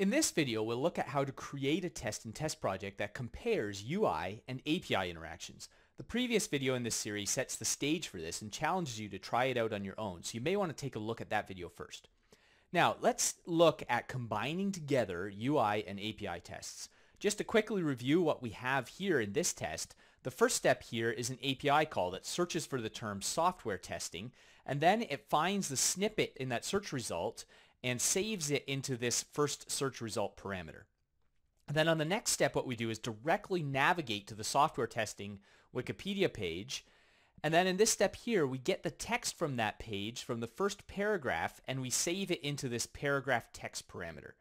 In this video, we'll look at how to create a test and test project that compares UI and API interactions. The previous video in this series sets the stage for this and challenges you to try it out on your own, so you may want to take a look at that video first. Now, let's look at combining together UI and API tests. Just to quickly review what we have here in this test, the first step here is an API call that searches for the term software testing, and then it finds the snippet in that search result and saves it into this first search result parameter. Then on the next step, what we do is directly navigate to the software testing Wikipedia page. And then in this step here, we get the text from that page from the first paragraph and we save it into this paragraph text parameter.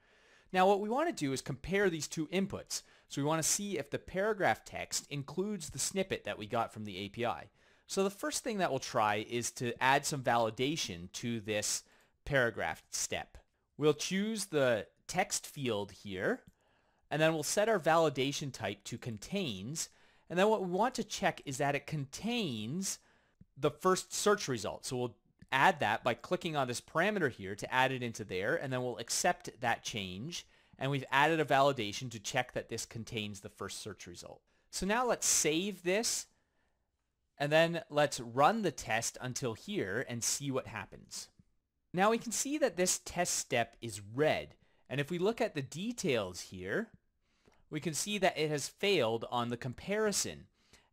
Now what we want to do is compare these two inputs. So we want to see if the paragraph text includes the snippet that we got from the API. So the first thing that we'll try is to add some validation to this paragraph step. We'll choose the text field here, and then we'll set our validation type to contains, and then what we want to check is that it contains the first search result. So we'll add that by clicking on this parameter here to add it into there, and then we'll accept that change. And we've added a validation to check that this contains the first search result. So now let's save this, and then let's run the test until here and see what happens. Now we can see that this test step is red. And if we look at the details here, we can see that it has failed on the comparison.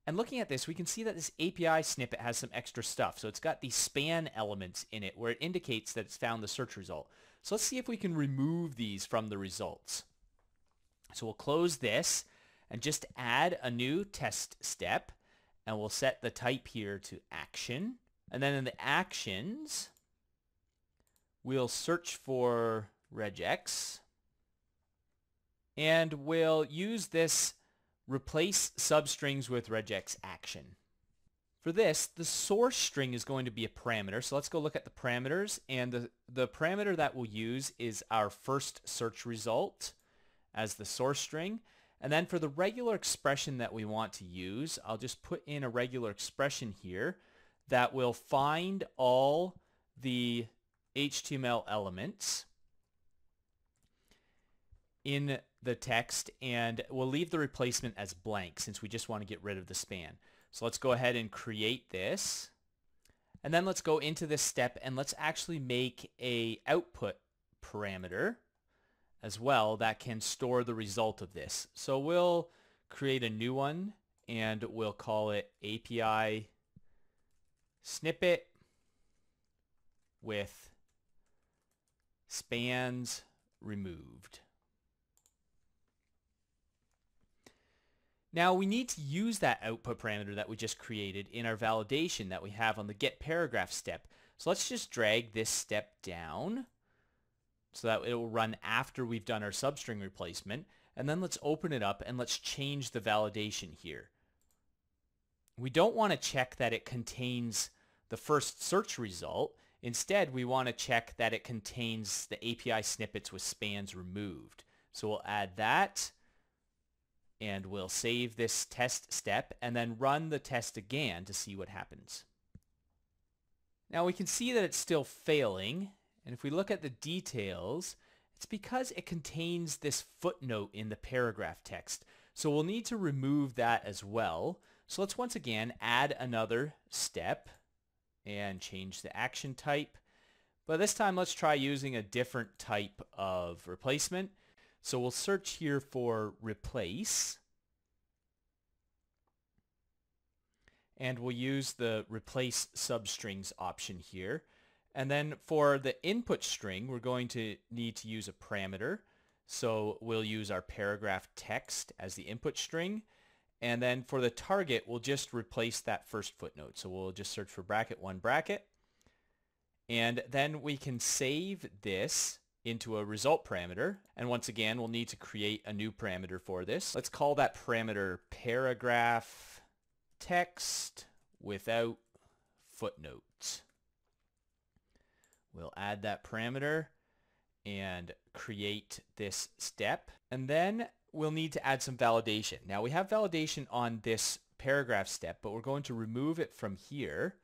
And looking at this, we can see that this API snippet has some extra stuff. So it's got these span elements in it where it indicates that it's found the search result. So let's see if we can remove these from the results. So we'll close this and just add a new test step. And we'll set the type here to action. And then in the actions, we'll search for regex. And we'll use this replace substrings with regex action. For this, the source string is going to be a parameter. So let's go look at the parameters. And the, the parameter that we'll use is our first search result as the source string. And then for the regular expression that we want to use, I'll just put in a regular expression here that will find all the HTML elements in the text and we'll leave the replacement as blank since we just want to get rid of the span. So let's go ahead and create this. And then let's go into this step and let's actually make a output parameter as well that can store the result of this. So we'll create a new one and we'll call it API snippet with spans removed. Now we need to use that output parameter that we just created in our validation that we have on the get paragraph step. So let's just drag this step down so that it will run after we've done our substring replacement. And then let's open it up and let's change the validation here. We don't want to check that it contains the first search result. Instead, we want to check that it contains the API snippets with spans removed. So we'll add that and we'll save this test step and then run the test again to see what happens. Now we can see that it's still failing and if we look at the details it's because it contains this footnote in the paragraph text. So we'll need to remove that as well. So let's once again add another step and change the action type. But this time let's try using a different type of replacement. So we'll search here for replace. And we'll use the replace substrings option here. And then for the input string, we're going to need to use a parameter. So we'll use our paragraph text as the input string. And then for the target, we'll just replace that first footnote. So we'll just search for bracket one bracket. And then we can save this into a result parameter. And once again, we'll need to create a new parameter for this. Let's call that parameter paragraph text without footnotes. We'll add that parameter and create this step. And then we'll need to add some validation. Now we have validation on this paragraph step, but we're going to remove it from here.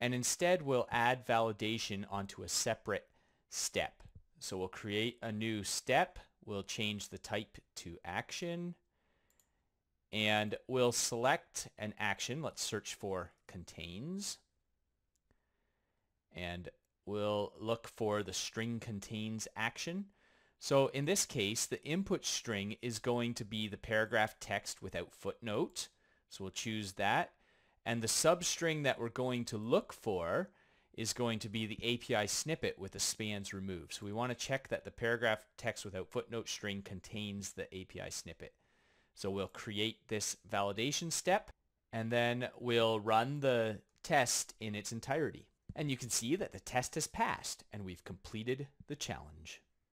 And instead we'll add validation onto a separate step. So we'll create a new step we'll change the type to action and we'll select an action. Let's search for contains and we'll look for the string contains action. So in this case, the input string is going to be the paragraph text without footnote. So we'll choose that. And the substring that we're going to look for is going to be the API snippet with the spans removed. So we want to check that the paragraph text without footnote string contains the API snippet. So we'll create this validation step and then we'll run the test in its entirety. And you can see that the test has passed and we've completed the challenge.